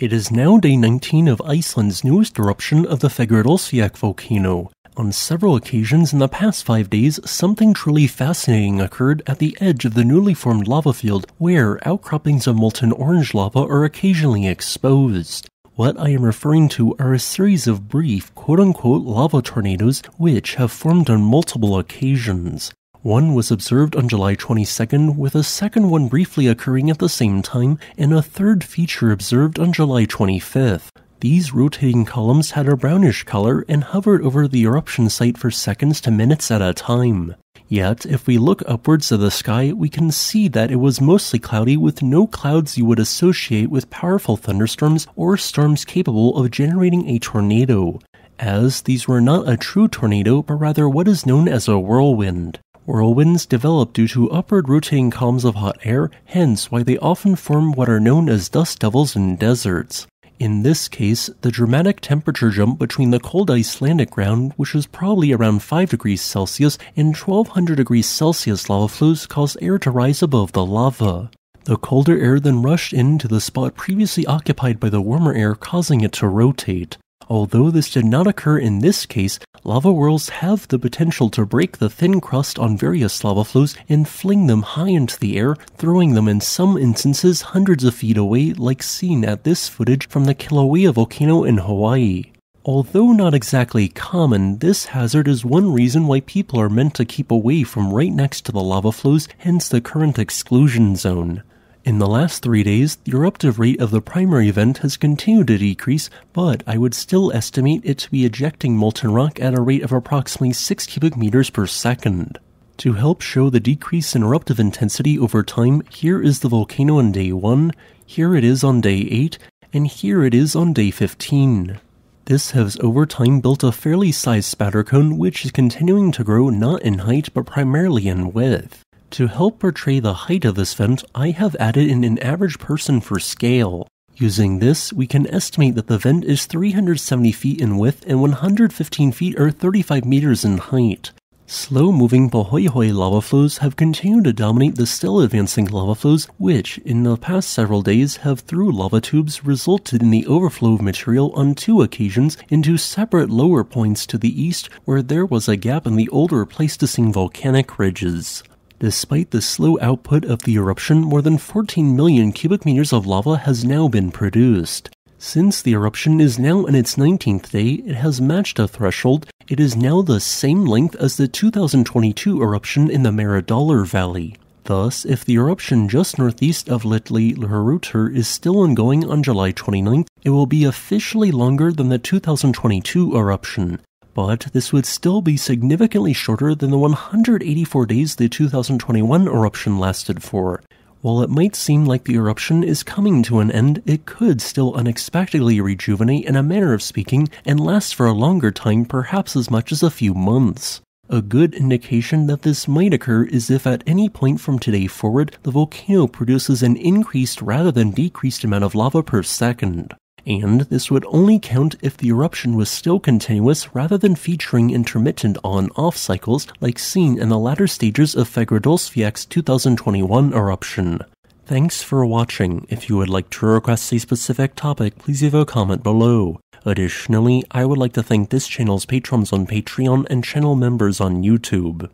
It is now day 19 of Iceland's newest eruption of the Fagradalsfjall volcano. On several occasions in the past five days, something truly fascinating occurred at the edge of the newly formed lava field, where outcroppings of molten orange lava are occasionally exposed. What I am referring to are a series of brief, quote unquote, lava tornadoes which have formed on multiple occasions. One was observed on July 22nd, with a second one briefly occurring at the same time, and a third feature observed on July 25th. These rotating columns had a brownish color and hovered over the eruption site for seconds to minutes at a time. Yet, if we look upwards of the sky, we can see that it was mostly cloudy with no clouds you would associate with powerful thunderstorms or storms capable of generating a tornado, as these were not a true tornado but rather what is known as a whirlwind. Whirlwinds develop due to upward rotating columns of hot air, hence why they often form what are known as dust devils in deserts. In this case, the dramatic temperature jump between the cold Icelandic ground, which is probably around 5 degrees Celsius, and 1200 degrees Celsius lava flows caused air to rise above the lava. The colder air then rushed into the spot previously occupied by the warmer air, causing it to rotate. Although this did not occur in this case, lava whirls have the potential to break the thin crust on various lava flows and fling them high into the air, throwing them in some instances hundreds of feet away, like seen at this footage from the Kilauea volcano in Hawaii. Although not exactly common, this hazard is one reason why people are meant to keep away from right next to the lava flows, hence the current exclusion zone. In the last three days, the eruptive rate of the primary event has continued to decrease, but I would still estimate it to be ejecting molten rock at a rate of approximately 6 cubic meters per second. To help show the decrease in eruptive intensity over time, here is the volcano on day 1, here it is on day 8, and here it is on day 15. This has over time built a fairly sized spatter cone which is continuing to grow not in height but primarily in width. To help portray the height of this vent, I have added in an average person for scale. Using this, we can estimate that the vent is 370 feet in width and 115 feet or 35 meters in height. Slow moving Pahoehoe lava flows have continued to dominate the still advancing lava flows, which, in the past several days, have through lava tubes resulted in the overflow of material on two occasions into separate lower points to the east where there was a gap in the older Pleistocene volcanic ridges. Despite the slow output of the eruption, more than 14 million cubic meters of lava has now been produced. Since the eruption is now in its 19th day, it has matched a threshold. It is now the same length as the 2022 eruption in the Meradalir Valley. Thus, if the eruption just northeast of Litli Hrútur is still ongoing on July 29th, it will be officially longer than the 2022 eruption but this would still be significantly shorter than the 184 days the 2021 eruption lasted for. While it might seem like the eruption is coming to an end, it could still unexpectedly rejuvenate in a manner of speaking and last for a longer time, perhaps as much as a few months. A good indication that this might occur is if at any point from today forward the volcano produces an increased rather than decreased amount of lava per second and this would only count if the eruption was still continuous rather than featuring intermittent on-off cycles like seen in the latter stages of Fagradalsfjall's 2021 eruption. Thanks for watching. If you would like to request a specific topic, please leave a comment below. Additionally, I would like to thank this channel's patrons on Patreon and channel members on YouTube.